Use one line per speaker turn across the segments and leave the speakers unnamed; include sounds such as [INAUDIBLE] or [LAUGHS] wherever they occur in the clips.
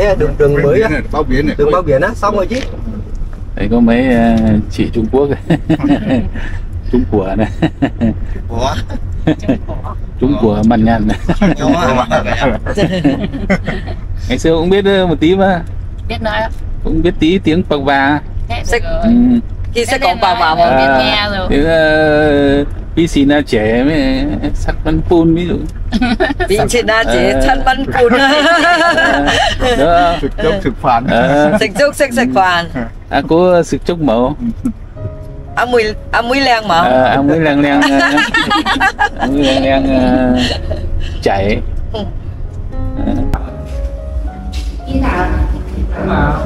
ấy đường đường mới á.
này, bao biển này.
Đường bao biển á xong rồi chứ.
Đấy có mấy ờ, chị Trung Quốc. [LAUGHS] Trung của này? Trung của mặn nhằn [LAUGHS] ngày xưa cũng biết ờ, một tí mà.
Biết nói á
cũng biết tí tiếng bạc và
Sách
ừ.
Khi sẽ còn vào vào
Biết
À.
nghe rồi.
Uh, piscina trẻ với sắc bắn phun ví dụ.
Bình chị na chị
Ờ.
thân bắn [LAUGHS]
đó.
Thực chốc thực phản.
Sạch chúc sạch sạch khoản.
À, có sự chúc mẫu.
Ăn mùi ăn mũi leng mà
à, mới leng leng ờ, ông mới leng leng ờ, chảy Ờ.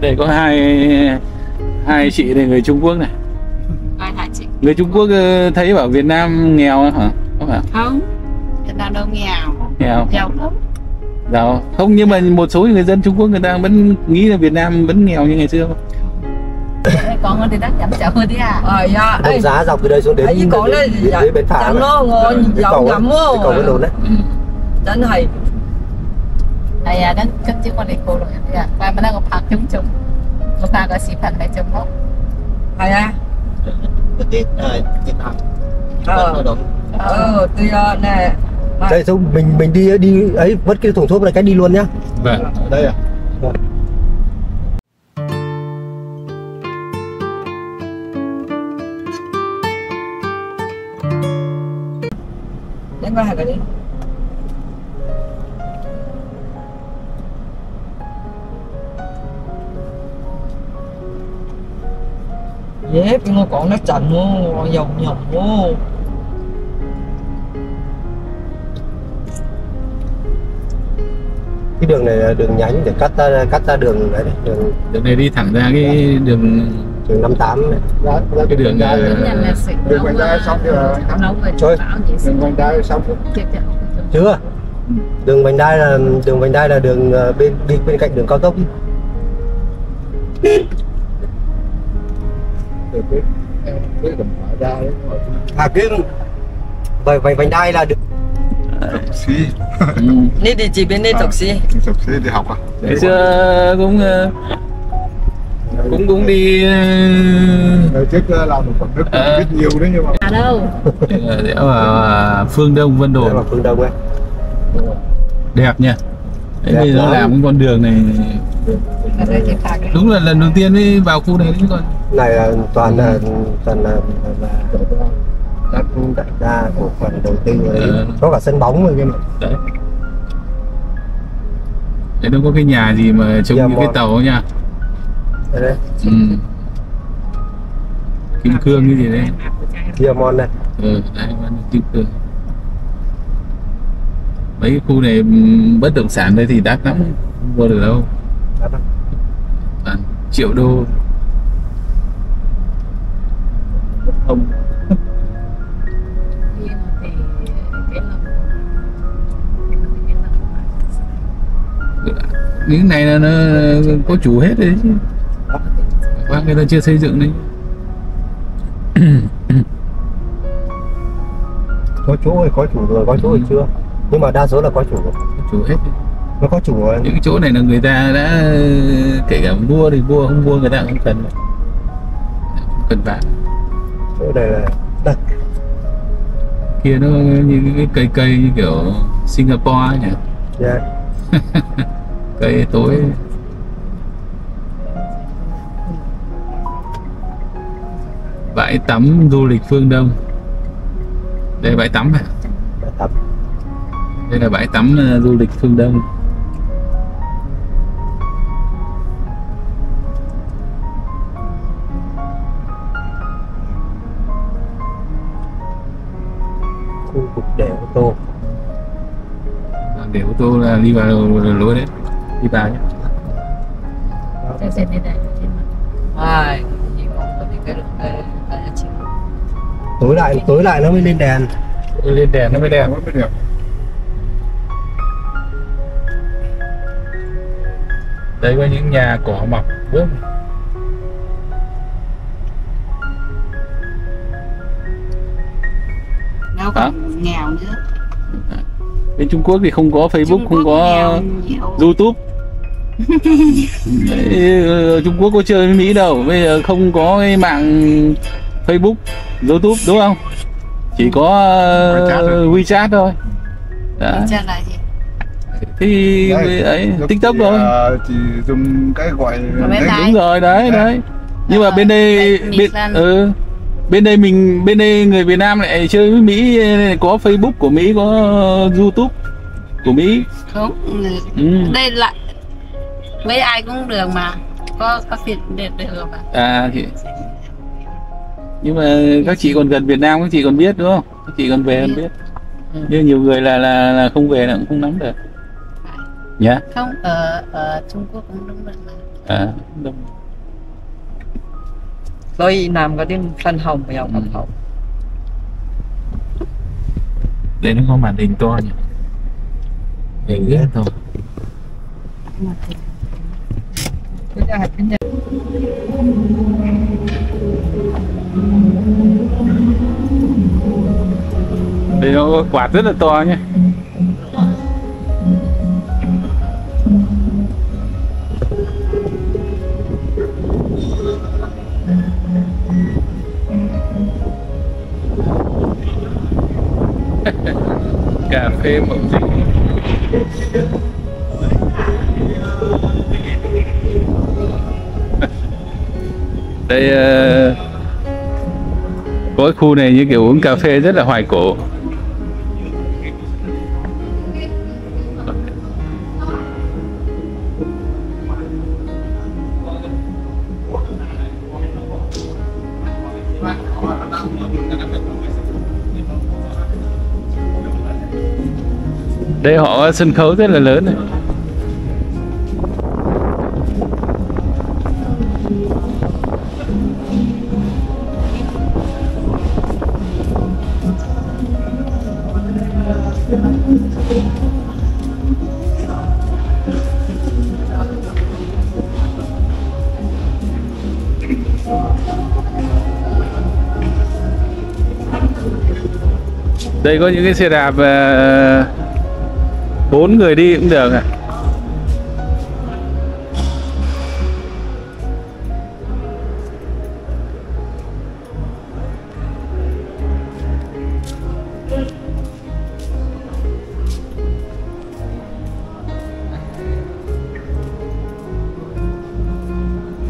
đây có hai hai chị đây người Trung Quốc này.
Ai hại chị?
Người Trung Quốc ờ, thấy bảo Việt Nam nghèo hả? Không phải
không? Việt Nam đâu nghèo.
Nghèo.
Giàu lắm
đó. Không nhưng mà một số người dân Trung Quốc người ta vẫn nghĩ là Việt Nam vẫn nghèo như ngày xưa
con thì đắt chậm chậm đi à.
Ờ dạ.
Ê, giá dọc từ đây xuống đến
ấy,
cổ
là
đến
dạ,
bến phà
nó
ngồi
dọc dậm
ô cầu cái lồn đấy.
Ừ. Đến thầy à dạ đến cất chiếc con đi cô rồi. Dạ và mình đang có phạt chúng chung có phạt có xịt phạt hay chung không?
Hay à.
Tiết tiết nào
ờ. Ờ tôi ờ, nè nè
đây xong mình mình đi đi ấy vứt cái thùng thuốc này cái đi luôn nhá.
Vâng.
Ở đây à?
Đến coi hai cái đi Dép mà còn nó chành còn dòng nhồng luôn
cái đường này là đường nhánh để cắt ra cắt ra đường đấy đường
đường này đi thẳng ra cái đường
đường 58 này.
Ra, ra
Cái đường,
đai,
ờ,
Đúng là là sự
đường vành đai xong
về
Trời.
Đường vành đai xong
chưa? Đường vành đai là đường vành đai là đường ờ, bên đi bên cạnh đường cao tốc
cái cái
à cái vành vành vành đai là đường
sĩ [LAUGHS]
ừ.
Đi đi chỉ bên đây thực sĩ
Thực sĩ đi học à?
ngày xưa cũng ờ, cũng cũng đi ờ,
Ngày trước ờ, làm một phần rất
Ờ.
biết nhiều đấy nhưng mà
à đâu
để ở phương Đông Vân Đồn
là phương đông ấy
đẹp nha Đấy,
Đẹp
bây giờ
lắm.
làm cái con đường này
chị
đúng là lần đầu tiên ấy vào khu này đấy còn
này là toàn là toàn là, là các đại gia cổ phần đầu tư ở đấy
Ờ.
có cả sân bóng rồi kia mà.
Đấy. Đấy nó có cái nhà gì mà trông như cái tàu ấy nha
đấy, đấy.
ừ. kim cương cái gì đấy.
Diamond này
ừ, đấy kim cương. Mấy cái khu này ừm, bất động sản đây thì đắt lắm. Không mua được đâu.
Đó đó.
toàn triệu đô. Không những này là nó có chủ hết đấy chứ. Qua người ta chưa xây dựng đấy. [COUGHS]
Có chỗ thì có chủ rồi có chỗ thì chưa. Nhưng mà đa số là có chủ rồi.
Chủ hết
nó có chủ rồi.
Những cái chỗ này là người ta đã kể cả mua thì mua không mua người ta cũng không cần. Không cần bán.
Chỗ này là đất.
Kia nó như cái cây cây như kiểu Singapore nhỉ?
Yeah. [LAUGHS]
cây tối bãi tắm du lịch phương đông. Đây bãi tắm à đây là bãi tắm ờ, du lịch phương đông.
Khu vực để ô tô.
Để ô tô là đi vào lối đấy đi vào nhé.
Tôi sẽ đi đây trên mặt.
Ai Chỉ có những cái
tối lại tối lại nó mới lên đèn.
Lên đèn nó mới đẹp.
Mới đẹp.
Đây có những nhà cỏ mọc vớt
đâu còn nghèo nữa.
Bên Trung Quốc thì không có Facebook
Trung
không
Quốc
có
nghèo nhiều.
YouTube [LAUGHS] Đấy, ờ, Trung Quốc có chơi với Mỹ đâu bây giờ không có cái mạng Facebook YouTube đúng không? Chỉ có ờ,
WeChat thôi.
WeChat
là gì?
Thì
Đây,
ấy, TikTok
chỉ,
thôi.
ờ, chỉ dùng cái gọi đấy,
đúng rồi đấy
Đấy.
đấy. Nhưng mà bên đây
đấy,
bên ừ, bên đây mình bên đây người Việt Nam lại chơi với Mỹ có Facebook của Mỹ có YouTube của Mỹ.
Không
ừ.
đây là với ai cũng được mà. Có có việc đẹp được mà
à thì nhưng mà các chị còn gần Việt Nam các chị còn biết đúng không? Các chị còn về còn biết.
Ừ.
Như nhiều người là là là không về là cũng không nắm được. Nhá yeah. Dạ.
không ở ở Trung Quốc cũng đúng được mà.
À
đúng. Rồi Nam có đến phân hồng và ông ừ. hồng.
Để nó có màn hình to nhỉ? Hình ghét thôi
cái nhà
đây nó có quạt rất là to nhé. [LAUGHS] Cà phê mộng dịch đây có ờ, cái khu này như kiểu uống cà phê rất là hoài cổ. Đây, họ sân khấu rất là lớn này. Có những cái xe đạp ờ, bốn người đi cũng được à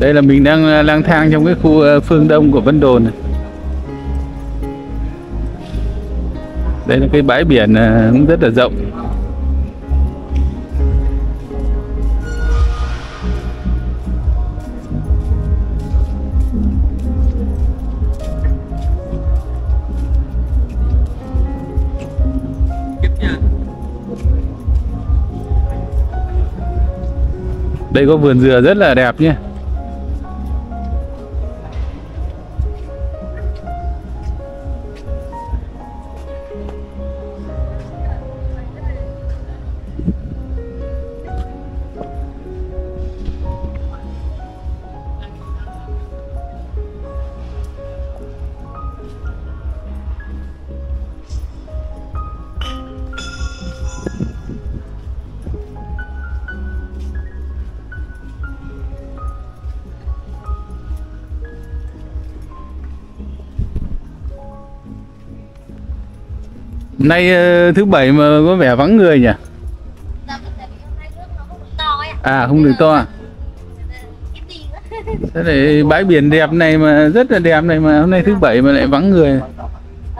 đây là mình đang ờ, lang thang trong cái khu ờ, phương đông của Vân Đồn này. Đây là cái bãi biển à, cũng rất là rộng. Đây có vườn dừa rất là đẹp nhé. Nay ờ, thứ bảy mà có vẻ vắng người nhỉ? À không được to à? [LAUGHS] thế này bãi biển đẹp này mà rất là đẹp này mà hôm nay thứ bảy mà lại vắng người.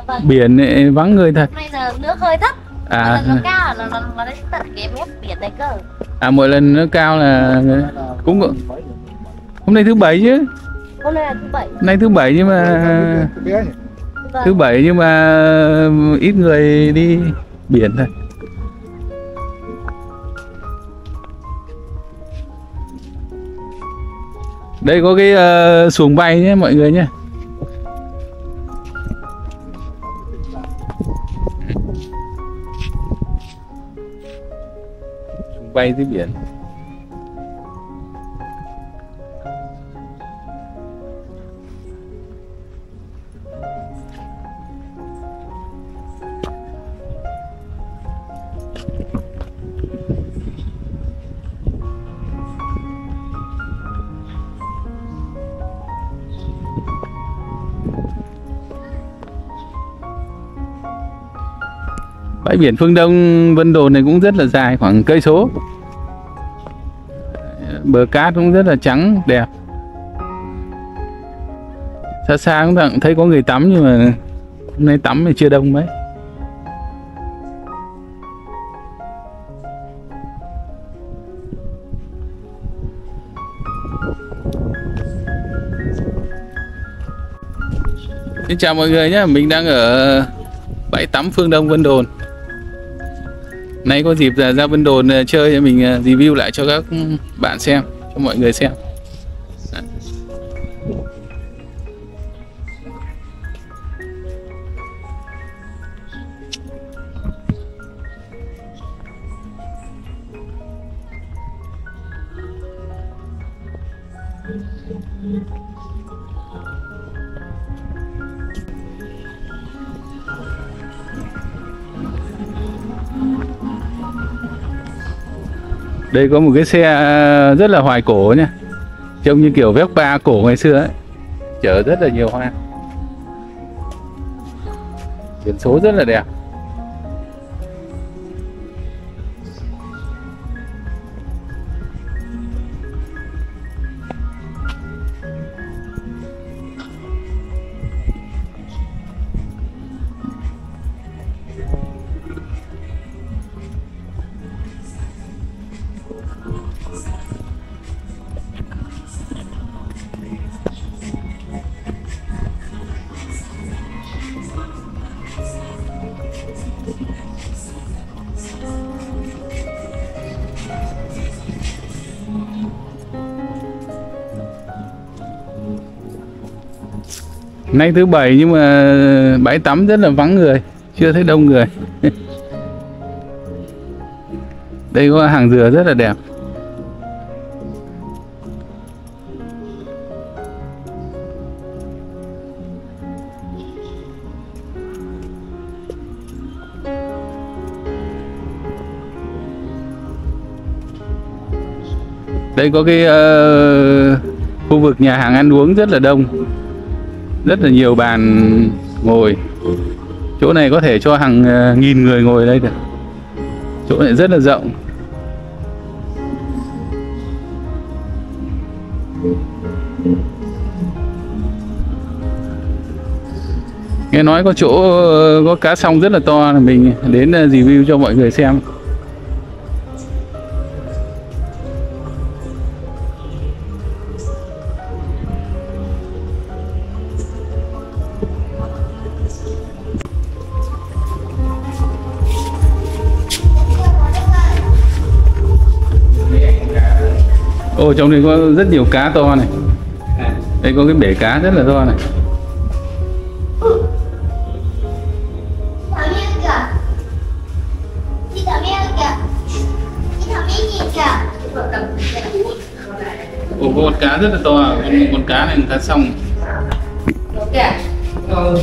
Vâng,
biển lại vắng người thật.
Bây giờ nước hơi thấp.
À.
Nó cao nó, nó, nó tận cái mép biển này cơ.
À mỗi lần nó cao là cũng hôm nay thứ bảy chứ?
Hôm nay là thứ bảy.
Nay thứ bảy nhưng mà?
Vâng.
thứ bảy nhưng mà ừ, ít người đi biển thôi. Đây có cái uh, xuồng bay nhé mọi người nhé. Xuồng bay dưới biển. Bãi biển phương đông vân đồn này cũng rất là dài khoảng cây số. Bờ cát cũng rất là trắng đẹp. Xa xa cũng đang thấy có người tắm nhưng mà hôm nay tắm thì chưa đông mấy. Xin chào mọi người nhé, mình đang ở bãi tắm phương Đông Vân Đồn. Nay có dịp ra Vân Đồn ờ, chơi mình ờ, review lại cho các bạn xem, cho mọi người xem. Đây có một cái xe rất là hoài cổ nha Trông như kiểu Vespa cổ ngày xưa ấy. Chở rất là nhiều hoa. Biển số rất là đẹp. Nay thứ bảy nhưng mà bãi tắm rất là vắng người Chưa thấy đông người. [LAUGHS] Đây có hàng dừa rất là đẹp. Đây có cái uh, khu vực nhà hàng ăn uống rất là đông rất là nhiều bàn ngồi. Chỗ này có thể cho hàng ờ, nghìn người ngồi đây được chỗ này rất là rộng. Nghe nói có chỗ ờ, có cá song rất là to mình đến ờ, review cho mọi người xem. Ồ trong này có rất nhiều cá to này. Đây có cái bể cá rất là to này. Ồ có con cá rất là to à. con, con cá này con cá xong.
Đâu